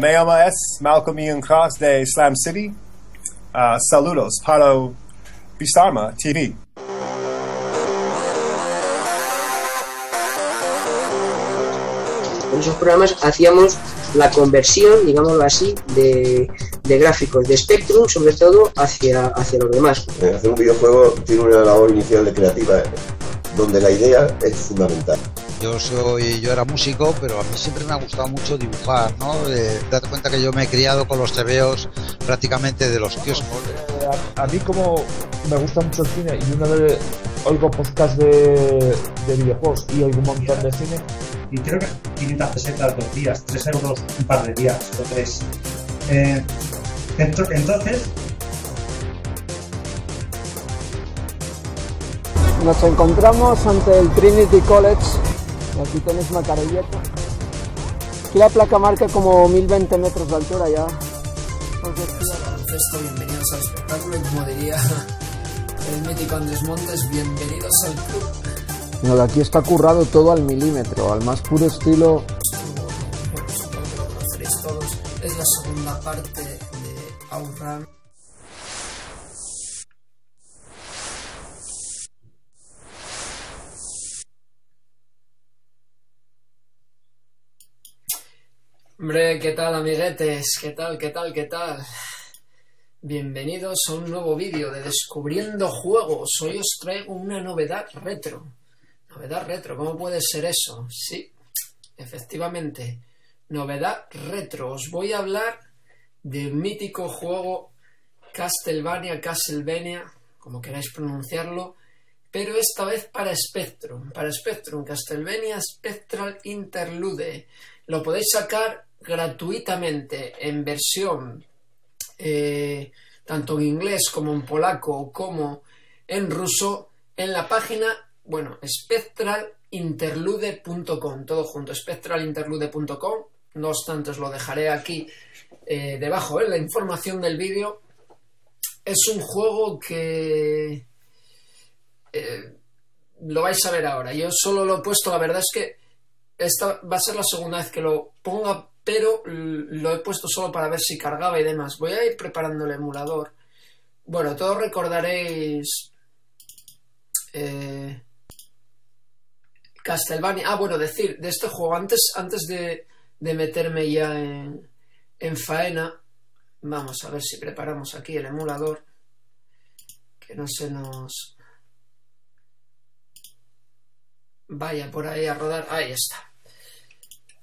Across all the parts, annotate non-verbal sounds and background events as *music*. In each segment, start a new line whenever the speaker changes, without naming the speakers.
Me llamo es Malcolm Ian Cross de Slam City. Uh, saludos para Bistarma TV.
En esos programas hacíamos la conversión, digámoslo así, de, de gráficos de Spectrum, sobre todo, hacia, hacia los demás.
Eh, Hacer un videojuego tiene una labor inicial de creativa eh, donde la idea es fundamental.
Yo soy, yo era músico, pero a mí siempre me ha gustado mucho dibujar, ¿no? Eh, date cuenta que yo me he criado con los tebeos prácticamente de los kioscos.
A, a mí como me gusta mucho el cine y una vez oigo podcast de, de videojuegos y oigo un montón de cine,
y creo que 500 pesetas dos días, 3 euros un par de días o tres. Eh, ento- entonces,
Nos encontramos ante el Trinity College. Aquí tenéis Macarelleta. Aquí la placa marca como 1020 metros de altura ya.
Baloncesto, bienvenidos al espectáculo y como diría el mítico Andrés Montes, bienvenidos al club.
No, aquí está currado todo al milímetro, al más puro estilo.
Bueno, supongo que lo conoceréis todos. Es la segunda parte de Outrun. Hombre, ¿qué tal amiguetes? ¿Qué tal, qué tal, qué tal? Bienvenidos a un nuevo vídeo de Descubriendo Juegos. Hoy os traigo una novedad retro. Novedad retro, ¿cómo puede ser eso? Sí, efectivamente. Novedad retro. Os voy a hablar del mítico juego Castlevania, Castlevania, como queráis pronunciarlo, pero esta vez para Spectrum. Para Spectrum, Castlevania Spectral Interlude. Lo podéis sacar gratuitamente en versión eh, tanto en inglés como en polaco como en ruso en la página, bueno, spectralinterlude.com, todo junto, spectralinterlude.com. No obstante, os lo dejaré aquí eh, debajo en la información del vídeo. Es un juego que eh, lo vais a ver ahora. Yo solo lo he puesto, la verdad es que esta va a ser la segunda vez que lo ponga, pero lo he puesto solo para ver si cargaba y demás. Voy a ir preparando el emulador. Bueno, todos recordaréis eh, Castlevania. Ah, bueno, decir de este juego antes, antes de, de meterme ya en, en faena. Vamos a ver si preparamos aquí el emulador. Que no se nos vaya por ahí a rodar. Ahí está.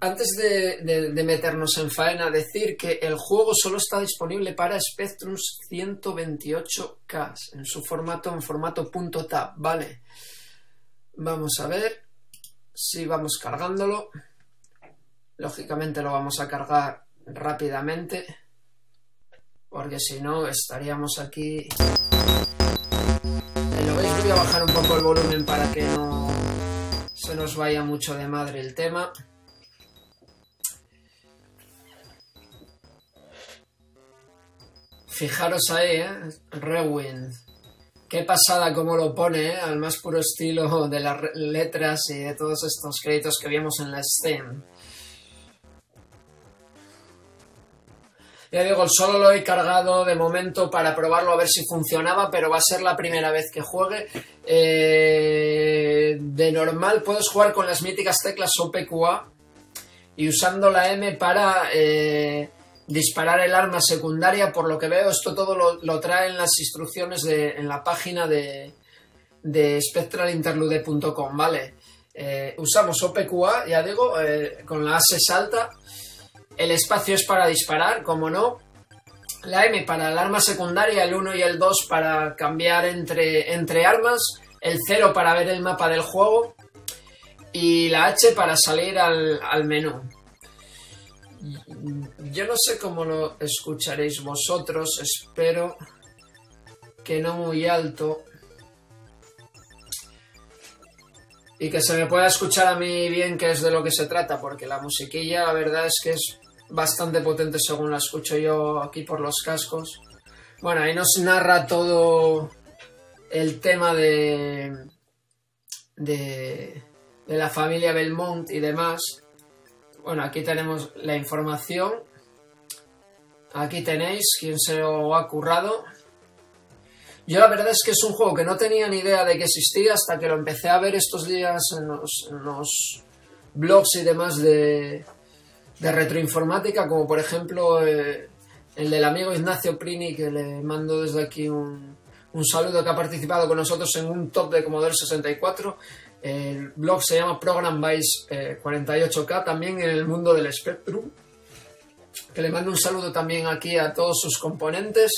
Antes de, meternos en faena, decir que el juego solo está disponible para Spectrum 128K en su formato, en formato .tab, ¿vale? Vamos a ver si vamos cargándolo. Lógicamente lo vamos a cargar rápidamente, porque si no estaríamos aquí. Eh, Lo veis, voy a bajar un poco el volumen para que no se nos vaya mucho de madre el tema. Fijaros ahí, ¿eh? Rewind. Qué pasada como lo pone, ¿eh? Al más puro estilo de las letras y de todos estos créditos que vimos en la Steam. Ya digo, solo lo he cargado de momento para probarlo a ver si funcionaba, pero va a ser la primera vez que juegue. Eh, de normal puedes jugar con las míticas teclas OPQA y usando la M para disparar el arma secundaria. Por lo que veo, esto todo lo, lo traen las instrucciones de, en la página de, de spectralinterlude.com, ¿vale? Eh, usamos OPQA, ya digo, eh, con la A se salta. El espacio es para disparar, como no. La M para el arma secundaria, el 1 y el 2 para cambiar entre, entre armas. El 0 para ver el mapa del juego. Y la H para salir al, al menú. Yo no sé cómo lo escucharéis vosotros, espero que no muy alto. Y que se me pueda escuchar a mí bien qué es de lo que se trata, porque la musiquilla la verdad es que es bastante potente según la escucho yo aquí por los cascos. Bueno, ahí nos narra todo el tema de, de, de la familia Belmont y demás. Bueno, aquí tenemos la información Aquí tenéis quien se lo ha currado. Yo la verdad es que es un juego que no tenía ni idea de que existía hasta que lo empecé a ver estos días en los, blogs y demás de, retroinformática, como por ejemplo eh, el del amigo Ignacio Prini, que le mando desde aquí un, saludo que ha participado con nosotros en un top de Commodore 64. El blog se llama Program Vice 48K, también en el mundo del Spectrum. Que le mando un saludo también aquí a todos sus componentes.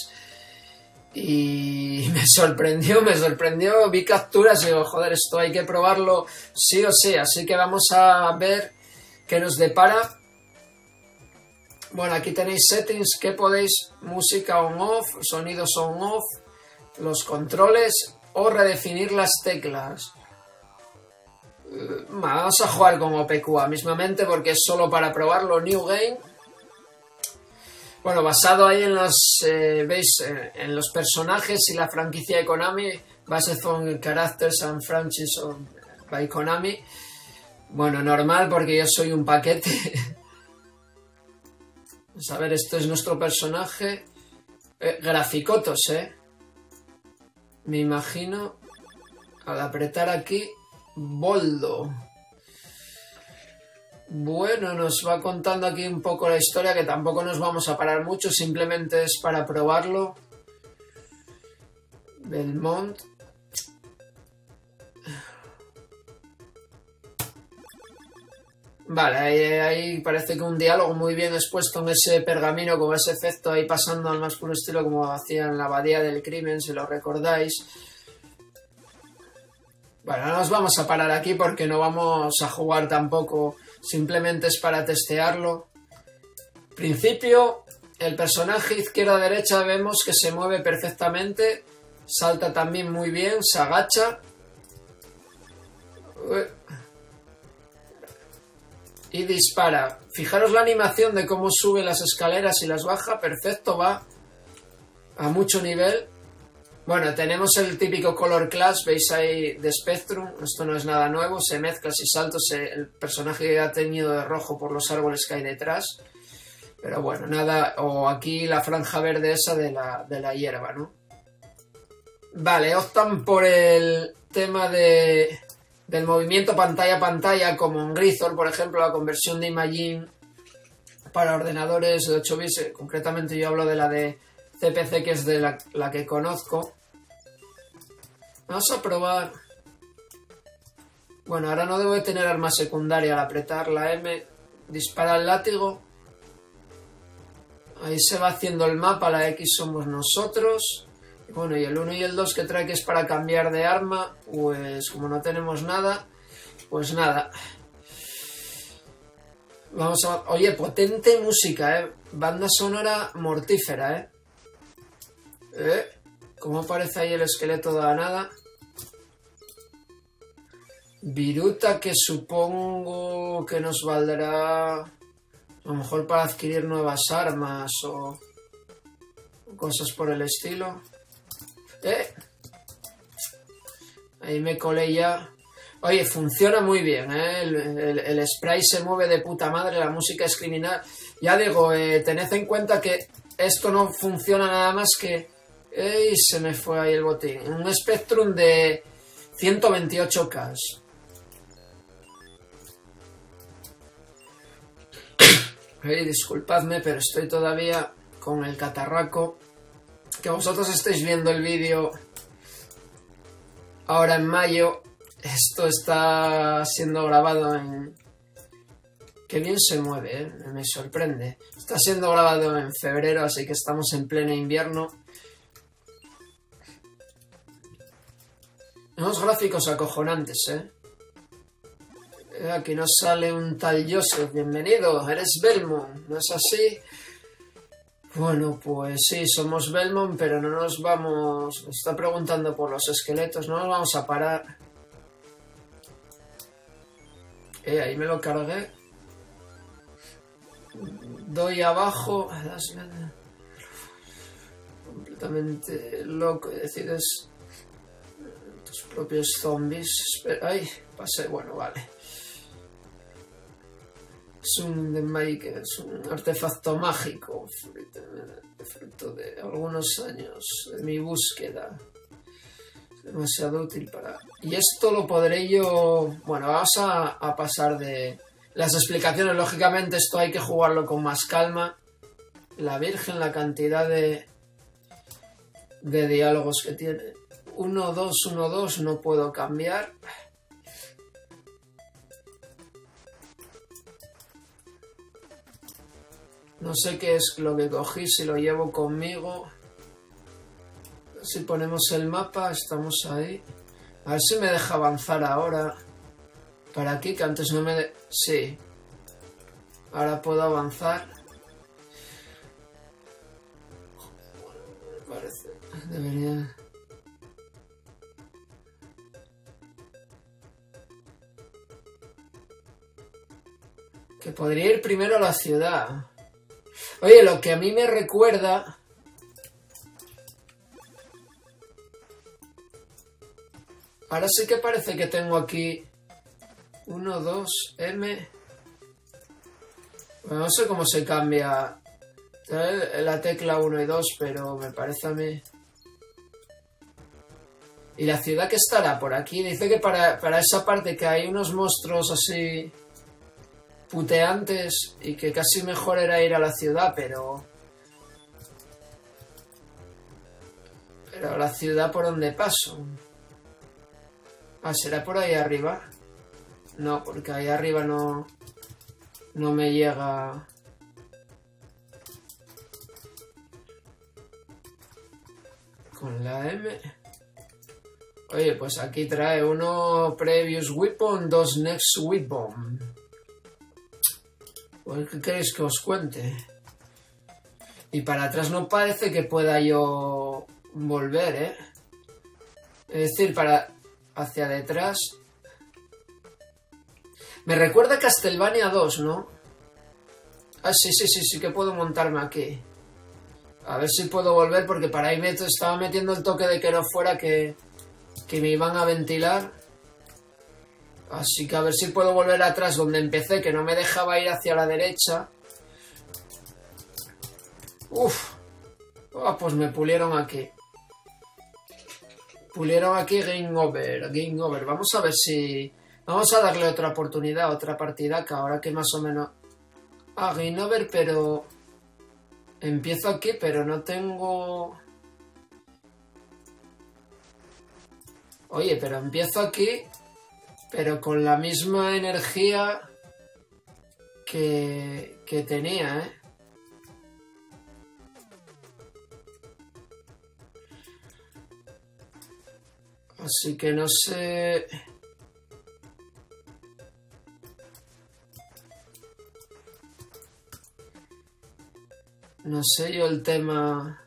Y *laughs* me sorprendió, me sorprendió. Vi capturas y digo, joder, esto hay que probarlo sí o sí. Así que vamos a ver qué nos depara. Bueno, aquí tenéis settings que podéis, música on-off, sonidos on-off, los controles o redefinir las teclas. Eh, Vamos a jugar con OPQA mismamente porque es solo para probarlo. New Game. Bueno, basado ahí en los, eh, veis, eh, en los personajes y la franquicia de Konami, based on characters and franchise of- by Konami. Bueno, normal porque yo soy un paquete. Vamos *laughs* a ver, esto es nuestro personaje. Eh, graficotos, ¿eh? Me imagino al apretar aquí Boldo. Bueno, nos va contando aquí un poco la historia que tampoco nos vamos a parar mucho, simplemente es para probarlo. Belmont. Vale, ahí, parece que un diálogo muy bien expuesto en ese pergamino con ese efecto ahí pasando al más puro estilo como hacía en la abadía del crimen, si lo recordáis. Bueno, no nos vamos a parar aquí porque no vamos a jugar tampoco, simplemente es para testearlo. Principio, el personaje izquierda-derecha vemos que se mueve perfectamente, salta también muy bien, se agacha. Y dispara. Fijaros la animación de cómo sube las escaleras y las baja, perfecto, va a mucho nivel. Bueno, tenemos el típico color class, veis ahí de Spectrum, esto no es nada nuevo, se mezcla si salto, el personaje ha tenido de rojo por los árboles que hay detrás, pero bueno, nada, o aquí la franja verde esa de la, de la hierba, ¿no? Vale, optan por el tema de, del movimiento pantalla a pantalla, como en Grisor, por ejemplo, la conversión de Imagine para ordenadores de 8 bits, eh, concretamente yo hablo de la de CPC, que es de la, que conozco. Vamos a probar. Bueno, ahora no debo de tener arma secundaria al apretar la M. Dispara el látigo. Ahí se va haciendo el mapa, la X somos nosotros. Bueno, y el 1 y el 2 que trae que es para cambiar de arma, pues como no tenemos nada, pues nada. Vamos a... Oye, potente música, ¿eh? Banda sonora mortífera, ¿eh? ¿Eh? ¿Cómo aparece ahí el esqueleto de la nada? Viruta que supongo que nos valdrá a lo mejor para adquirir nuevas armas o cosas por el estilo. ¿Eh? Ahí me colé ya. Oye, funciona muy bien, ¿eh? el, spray se mueve de puta madre, la música es criminal. Ya digo, eh, tened en cuenta que esto no funciona nada más que... ¡Ey! Se me fue ahí el botín. Un Spectrum de 128K. *coughs* Ey, disculpadme, pero estoy todavía con el catarraco. Que vosotros estéis viendo el vídeo ahora en mayo. Esto está siendo grabado en... Qué bien se mueve, ¿eh? me sorprende. Está siendo grabado en febrero, así que estamos en pleno invierno. Unos gráficos acojonantes, ¿eh? Eh, Aquí nos sale un tal Joseph. Bienvenido, eres Belmont, ¿no es así? Bueno, pues sí, somos Belmont, pero no nos vamos... Está preguntando por los esqueletos, no nos vamos a parar. Eh, ahí me lo cargué. Doy abajo. Completamente loco decides propios zombies. Espera, ay, pasé, bueno, vale. Es un, es artefacto mágico. fruto de algunos años de mi búsqueda. Demasiado útil para... Y esto lo podré yo... Bueno, vamos a, a pasar de las explicaciones. Lógicamente esto hay que jugarlo con más calma. La Virgen, la cantidad de... de diálogos que tiene. 1, 2, 1, 2, no puedo cambiar. No sé qué es lo que cogí, si lo llevo conmigo. Si ponemos el mapa, estamos ahí. A ver si me deja avanzar ahora. Para aquí, que antes no me... De... Sí. Ahora puedo avanzar. Parece... Debería... podría ir primero a la ciudad. Oye, lo que a mí me recuerda... Ahora sí que parece que tengo aquí... 1, 2, M... Bueno, no sé cómo se cambia la tecla 1 y 2, pero me parece a mí... ¿Y la ciudad que estará por aquí? Dice que para, para esa parte que hay unos monstruos así puteantes y que casi mejor era ir a la ciudad, pero... Pero la ciudad por donde paso. Ah, ¿será por ahí arriba? No, porque ahí arriba no... No me llega... Con la M... Oye, pues aquí trae uno Previous Weapon, dos Next Weapon. Pues, ¿Qué queréis que os cuente? Y para atrás no parece que pueda yo volver, ¿eh? Es decir, para hacia detrás... Me recuerda Castlevania 2, ¿no? Ah, sí, sí, sí, sí que puedo montarme aquí. A ver si puedo volver porque para ahí me estaba metiendo el toque de que no fuera que, que me iban a ventilar. Así que a ver si puedo volver atrás donde empecé, que no me dejaba ir hacia la derecha. Uf. Ah, pues me pulieron aquí. Pulieron aquí Game Over. Game Over. Vamos a ver si... Vamos a darle otra oportunidad, otra partida, que ahora que más o menos... Ah, Game Over, pero... Empiezo aquí, pero no tengo... Oye, pero empiezo aquí pero con la misma energía que, que tenía, ¿eh? Así que no sé... No sé yo el tema...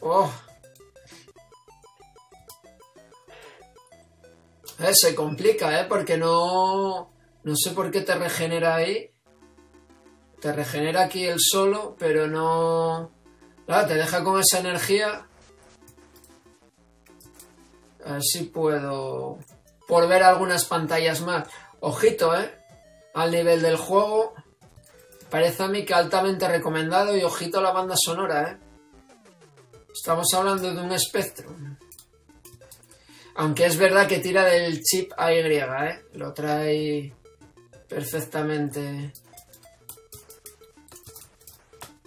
¡Oh! Eh, se complica, ¿eh? Porque no... No sé por qué te regenera ahí. Te regenera aquí el solo, pero no... Claro, te deja con esa energía. A ver si puedo... Por ver algunas pantallas más. Ojito, ¿eh? Al nivel del juego. Parece a mí que altamente recomendado y ojito a la banda sonora, ¿eh? Estamos hablando de un Spectrum. Aunque es verdad que tira del chip AY, ¿eh? Lo trae perfectamente.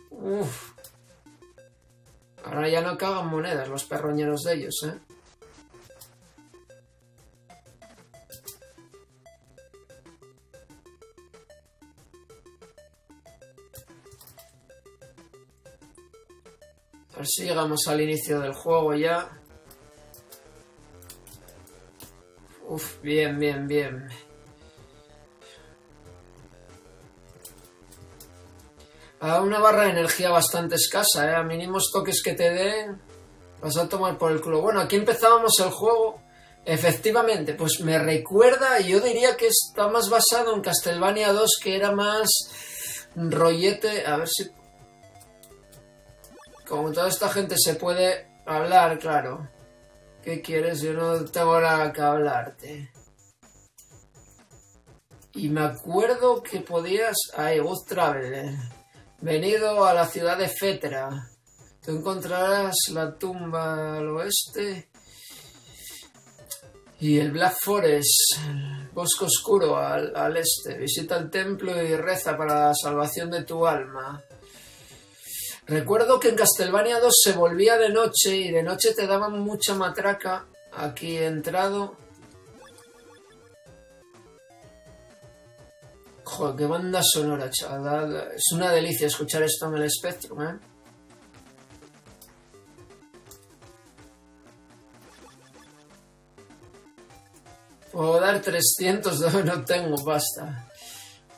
Uf. Ahora ya no cagan monedas los perroñeros de ellos, ¿eh? A ver si llegamos al inicio del juego ya. Uf, bien, bien, bien. A una barra de energía bastante escasa, ¿eh? A mínimos toques que te den, vas a tomar por el culo. Bueno, aquí empezábamos el juego. Efectivamente, pues me recuerda, yo diría que está más basado en Castlevania 2, que era más rollete. A ver si como toda esta gente se puede hablar, claro. ¿Qué quieres? Yo no tengo nada que hablarte. Y me acuerdo que podías... Ahí, Good Traveler. Venido a la ciudad de Fetra. Tú encontrarás la tumba al oeste y el Black Forest, el bosque oscuro al este. Visita el templo y reza para la salvación de tu alma. Recuerdo que en Castlevania 2 se volvía de noche y de noche te daban mucha matraca. Aquí entrado. Joder, qué banda sonora, chaval. Es una delicia escuchar esto en el Spectrum, ¿eh? Puedo dar 300, *laughs* no, no tengo pasta.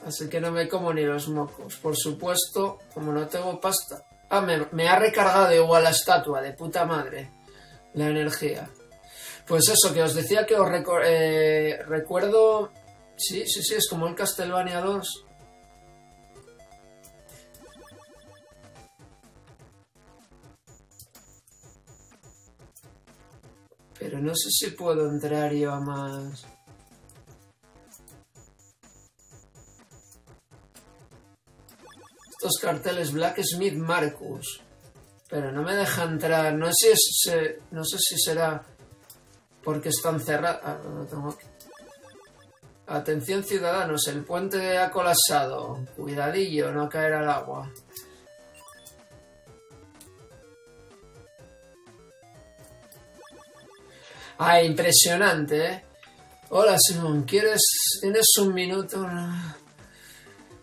Así que no me como ni los mocos. Por supuesto, como no tengo pasta. Ah, me, ha recargado igual la estatua, de puta madre. La energía. Pues eso, que os decía que os eh, recuerdo... Sí, sí, sí, es como el Castlevania 2. Pero no sé si puedo entrar yo a más... Estos carteles Blacksmith Marcus. Pero no me deja entrar. No sé si, será porque están cerrados. Ah, no tengo aquí. Atención ciudadanos, el puente ha colapsado. Cuidadillo, no caer al agua. Ah, impresionante, ¿eh? Hola, Simón, ¿quieres... ¿Tienes un minuto?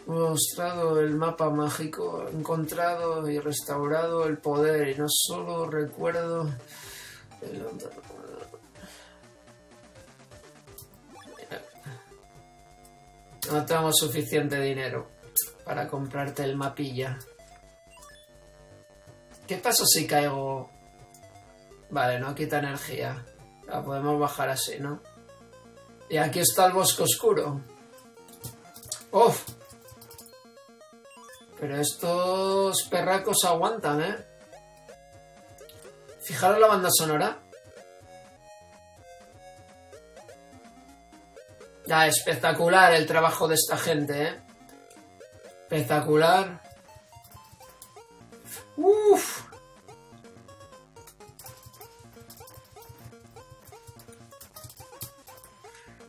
Mostrado el mapa mágico, encontrado y restaurado el poder y no solo recuerdo... No tengo suficiente dinero para comprarte el mapilla. ¿Qué pasa si caigo? Vale, no quita energía. La podemos bajar así, ¿no? Y aquí está el bosque oscuro. ¡Uf! Pero estos perracos aguantan, ¿eh? Fijaros la banda sonora. Ah, espectacular el trabajo de esta gente, ¿eh? Espectacular. Uf.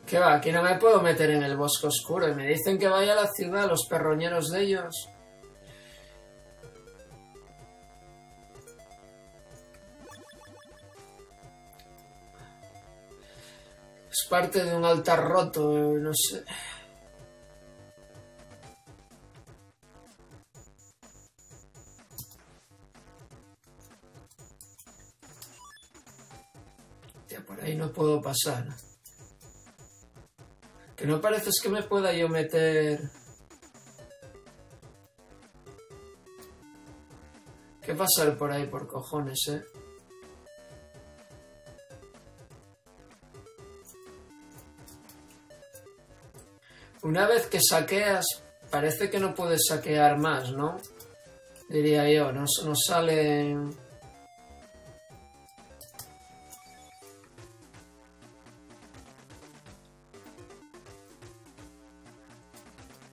¿Qué va? Aquí no me puedo meter en el bosque oscuro. Y me dicen que vaya a la ciudad, los perroñeros de ellos. Parte de un altar roto, no sé. Ya por ahí no puedo pasar. Que no parece que me pueda yo meter. ¿Qué pasar por ahí por cojones, eh? Una vez que saqueas, parece que no puedes saquear más, ¿no? Diría yo, no, no sale...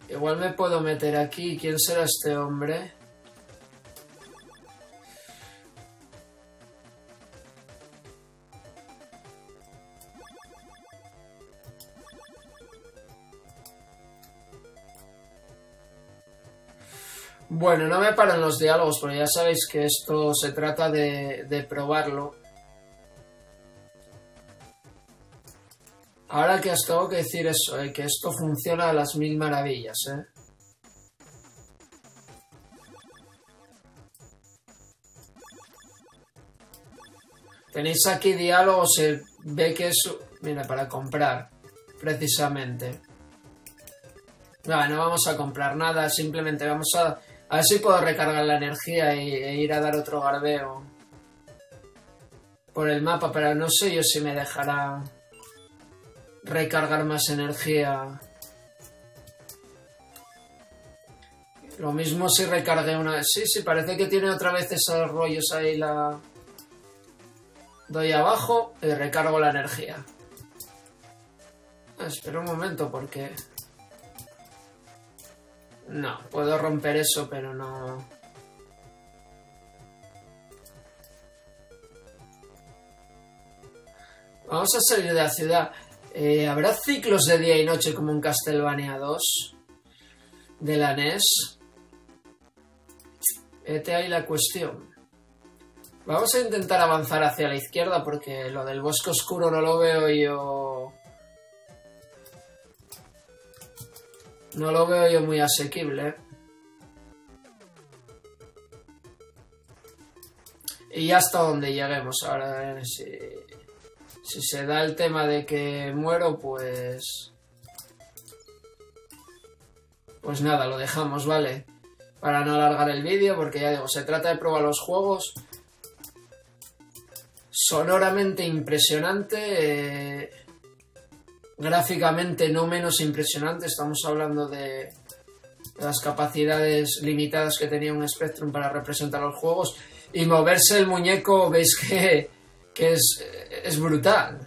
Igual me puedo meter aquí. ¿Quién será este hombre? Bueno, no me paro en los diálogos, porque ya sabéis que esto se trata de, de probarlo. Ahora que os tengo que decir eso, eh, que esto funciona a las mil maravillas, ¿eh? Tenéis aquí diálogos, se ve que es... Mira, para comprar, precisamente. No, no vamos a comprar nada, simplemente vamos a... A ver si puedo recargar la energía y, e ir a dar otro garbeo. Por el mapa, pero no sé yo si me dejará recargar más energía. Lo mismo si recargué una... Sí, sí, parece que tiene otra vez esos rollos ahí la... Doy abajo y recargo la energía. Ah, Espera un momento porque... No, puedo romper eso, pero no... Vamos a salir de la ciudad. Eh, ¿Habrá ciclos de día y noche como en Castlevania 2? De la NES. Ahí la cuestión. Vamos a intentar avanzar hacia la izquierda porque lo del bosque oscuro no lo veo yo... No lo veo yo muy asequible. Y ya hasta donde lleguemos. Ahora, eh, si, si se da el tema de que muero, pues... Pues nada, lo dejamos, ¿vale? Para no alargar el vídeo, porque ya digo, se trata de probar los juegos. Sonoramente impresionante. eh, gráficamente no menos impresionante. Estamos hablando de, las capacidades limitadas que tenía un Spectrum para representar los juegos. Y moverse el muñeco, veis que, que es, es brutal.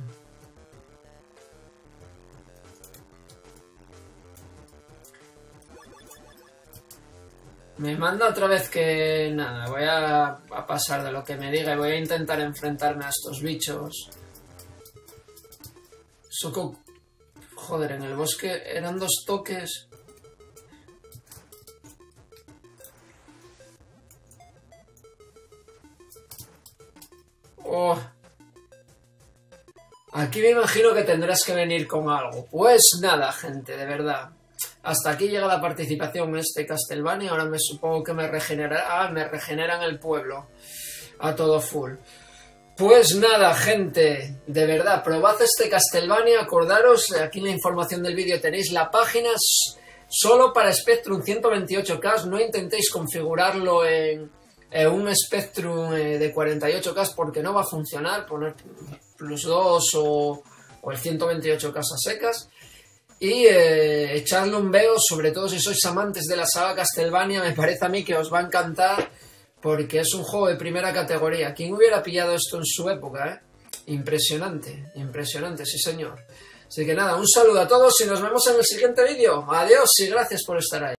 Me manda otra vez que nada, voy a, a pasar de lo que me diga y voy a intentar enfrentarme a estos bichos. Soco... Joder, en el bosque eran dos toques. Oh. Aquí me imagino que tendrás que venir con algo. Pues nada, gente, de verdad. Hasta aquí llega la participación este Castlevania. Ahora me supongo que me regenerará. Ah, me regeneran el pueblo. A todo full. Pues nada, gente, de verdad, probad este Castlevania, acordaros, aquí en la información del vídeo tenéis la página solo para Spectrum 128K, no intentéis configurarlo en, un Spectrum eh, de 48K porque no va a funcionar, poner plus 2 o, el 128K a secas. Y eh, un veo, sobre todo si sois amantes de la saga Castlevania, me parece a mí que os va a encantar porque es un juego de primera categoría. ¿Quién hubiera pillado esto en su época? Eh? Impresionante, impresionante, sí señor. Así que nada, un saludo a todos y nos vemos en el siguiente vídeo. Adiós y gracias por estar ahí.